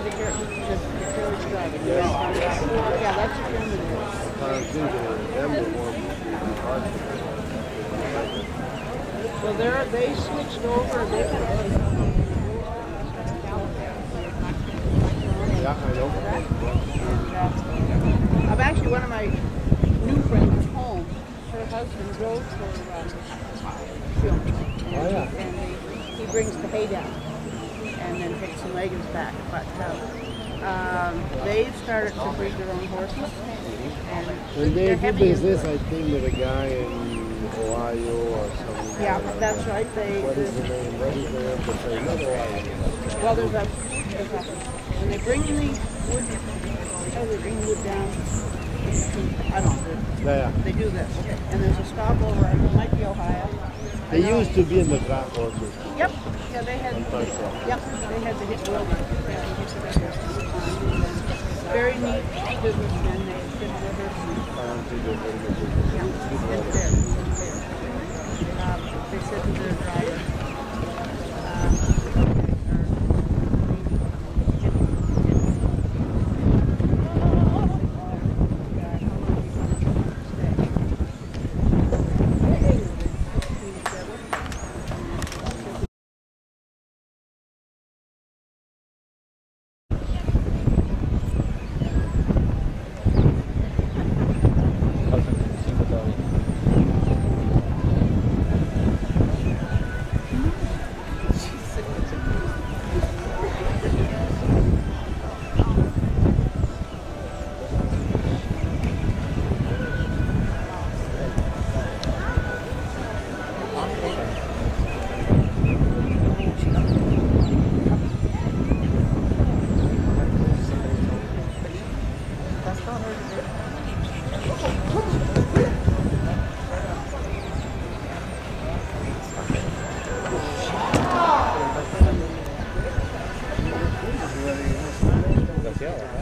Yeah, that's a So they they switched over. A I. I've actually one of my new friends home. Her husband drove for uh, film, oh, and he brings the hay down and then takes the wagons back. But um, um, they've started to breed their own horses, and they do business, I think, with a guy in Ohio or something. Yeah, like that's that. right. They, What is the name? What is the name of the place? Not Ohio. well, there's a, there's a when they bring the wood, how they bring the wood down? I don't know. There. They do this, and there's a stopover. It might be Ohio. They know- used to be in the horses. Yep. Yeah, they had. Yep, they had to hit wilderness. Very neat businessmen. They did their business. Apparently they're very good. Yeah, it's weather. It's fair. Um, they said to their driver. Yeah.